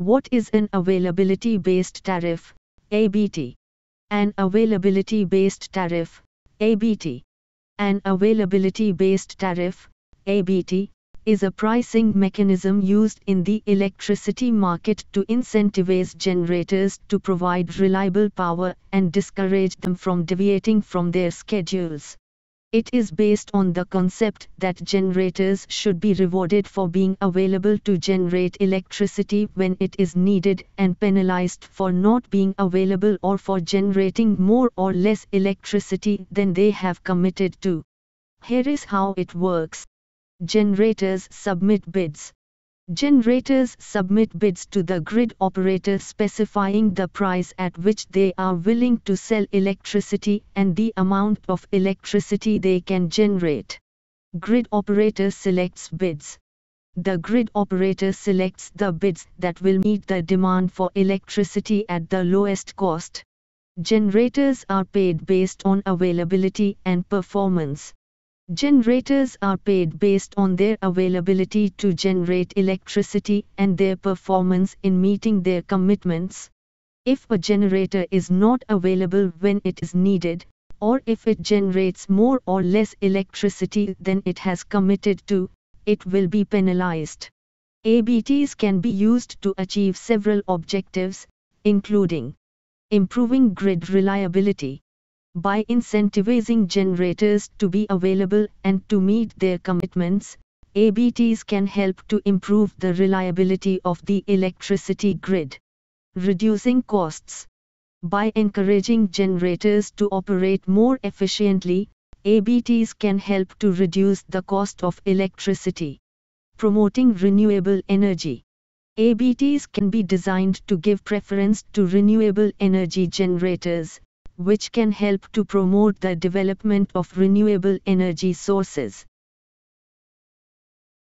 What is an availability based tariff, ABT? An availability based tariff, ABT. An availability based tariff, ABT, is a pricing mechanism used in the electricity market to incentivize generators to provide reliable power and discourage them from deviating from their schedules. It is based on the concept that generators should be rewarded for being available to generate electricity when it is needed and penalized for not being available or for generating more or less electricity than they have committed to. Here is how it works. Generators submit bids. Generators submit bids to the grid operator specifying the price at which they are willing to sell electricity and the amount of electricity they can generate. Grid operator selects bids. The grid operator selects the bids that will meet the demand for electricity at the lowest cost. Generators are paid based on availability and performance. Generators are paid based on their availability to generate electricity and their performance in meeting their commitments. If a generator is not available when it is needed, or if it generates more or less electricity than it has committed to, it will be penalized. ABTs can be used to achieve several objectives, including improving grid reliability, by incentivizing generators to be available and to meet their commitments, ABTs can help to improve the reliability of the electricity grid. Reducing costs. By encouraging generators to operate more efficiently, ABTs can help to reduce the cost of electricity. Promoting renewable energy. ABTs can be designed to give preference to renewable energy generators, which can help to promote the development of renewable energy sources.